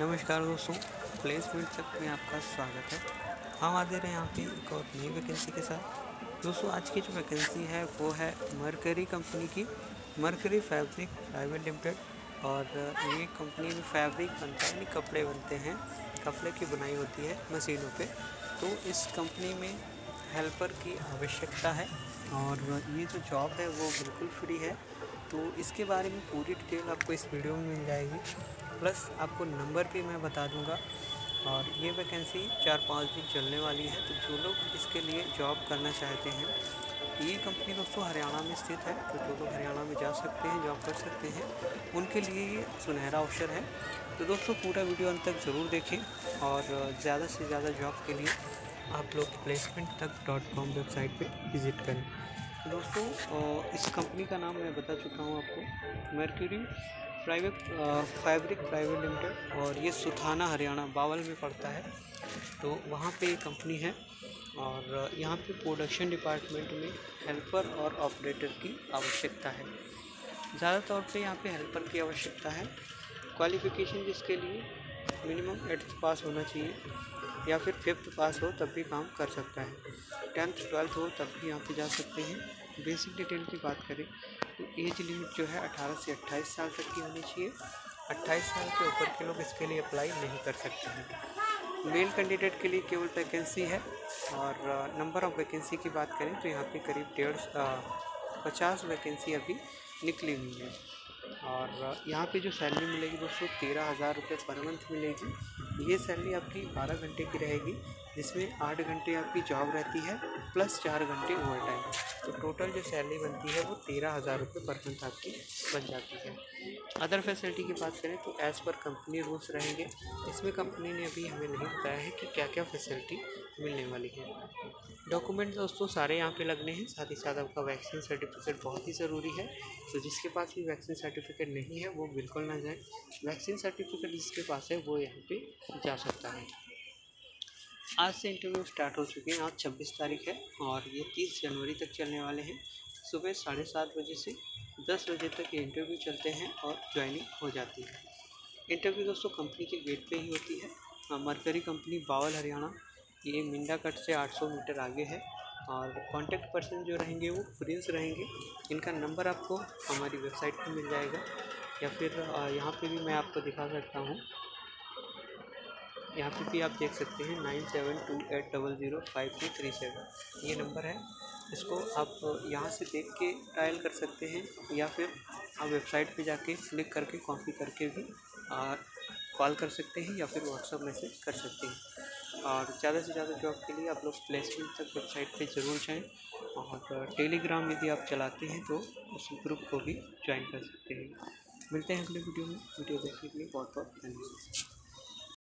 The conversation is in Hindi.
नमस्कार दोस्तों प्लेसमेंट तक में आपका स्वागत है। हम आ रहे हैं यहाँ पे एक और नई वैकेंसी के साथ। दोस्तों, आज की जो वैकेंसी है, वो है मरकरी कंपनी की। मरकरी फैब्रिक प्राइवेट लिमिटेड और ये कंपनी में फैब्रिक बनता है, कपड़े बनते हैं, कपड़े की बुनाई होती है मशीनों पे। तो इस कंपनी में हेल्पर की आवश्यकता है और ये जो जॉब है, वो बिल्कुल फ्री है। तो इसके बारे में पूरी डिटेल आपको इस वीडियो में मिल जाएगी। प्लस आपको नंबर भी मैं बता दूँगा और ये वैकेंसी चार पाँच दिन चलने वाली है। तो जो लोग इसके लिए जॉब करना चाहते हैं, ये कंपनी दोस्तों हरियाणा में स्थित है। तो जो लोग हरियाणा में जा सकते हैं, जॉब कर सकते हैं, उनके लिए ये सुनहरा अवसर है। तो दोस्तों पूरा वीडियो अंत तक ज़रूर देखें और ज़्यादा से ज़्यादा जॉब के लिए आप लोग प्लेसमेंट तक डॉट कॉम वेबसाइट पर विज़िट करें। दोस्तों इस कंपनी का नाम मैं बता चुका हूँ आपको Mercury private fabric private limited और ये सुथाना हरियाणा बावल में पड़ता है। तो वहाँ पे कंपनी है और यहाँ पे प्रोडक्शन डिपार्टमेंट में हेल्पर और ऑपरेटर की आवश्यकता है। ज़्यादा तौर पे यहाँ पे हेल्पर की आवश्यकता है। क्वालिफ़िकेशन जिसके लिए? मिनिमम एट्थ पास होना चाहिए या फिर फिफ्थ पास हो तब भी काम कर सकता है। टेंथ ट्वेल्थ हो तब भी यहाँ पे जा सकते हैं। बेसिक डिटेल की बात करें तो एज लिमिट जो है 18 से 28 साल तक की होनी चाहिए। 28 साल के ऊपर के लोग इसके लिए अप्लाई नहीं कर सकते हैं। मेल कैंडिडेट के लिए केवल वैकेंसी है और नंबर ऑफ़ वैकेंसी की बात करें तो यहाँ पे करीब डेढ़ पचास वैकेंसी अभी निकली हुई है। और यहाँ पे जो सैलरी मिलेगी दोस्तों तेरह हज़ार रुपये पर मंथ मिलेगी। ये सैलरी आपकी बारह घंटे की रहेगी। जिसमें आठ घंटे आपकी जॉब रहती है प्लस चार घंटे ओवर टाइम तो टोटल जो सैलरी बनती है, वो तेरह हज़ार रुपये पर मंथ आपकी बन जाती है। अदर फैसिलिटी की बात करें तो एज़ पर कंपनी रूल्स रहेंगे, इसमें कंपनी ने अभी हमें नहीं बताया है कि क्या क्या फैसिलिटी मिलने वाली है। डॉक्यूमेंट दोस्तों सारे यहाँ पे लगने हैं, साथ ही साथ आपका वैक्सीन सर्टिफिकेट बहुत ही ज़रूरी है। तो जिसके पास भी वैक्सीन सर्टिफिकेट नहीं है, वो बिल्कुल ना जाए। वैक्सीन सर्टिफिकेट जिसके पास है, वो यहाँ पे जा सकता है। आज से इंटरव्यू स्टार्ट हो चुके हैं। आज छब्बीस तारीख है और ये तीस जनवरी तक चलने वाले हैं। सुबह साढ़े सात बजे से दस बजे तक ये इंटरव्यू चलते हैं और ज्वाइनिंग हो जाती है। इंटरव्यू दोस्तों कंपनी के गेट पे ही होती है। Mercury company Bawal, Haryana. ये मिंडा कट से 800 मीटर आगे है और कॉन्टैक्ट पर्सन जो रहेंगे वो प्रिंस रहेंगे। इनका नंबर आपको हमारी वेबसाइट पर मिल जाएगा। या फिर यहाँ पे भी मैं आपको दिखा सकता हूँ। यहाँ पे भी आप देख सकते हैं nine seven two eight double zero five two three seven. ये नंबर है। इसको आप यहाँ से देख के डायल कर सकते हैं या फिर आप वेबसाइट पे जाके क्लिक करके कॉपी करके भी कॉल कर सकते हैं या फिर व्हाट्सअप मैसेज कर सकते हैं। और ज़्यादा से ज़्यादा जॉब के लिए आप लोग प्लेसमेंट तक वेबसाइट पे ज़रूर जाएँ और टेलीग्राम यदि आप चलाते हैं तो उस ग्रुप को भी ज्वाइन कर सकते हैं। मिलते हैं अगले वीडियो में। वीडियो देखने के लिए बहुत बहुत धन्यवाद।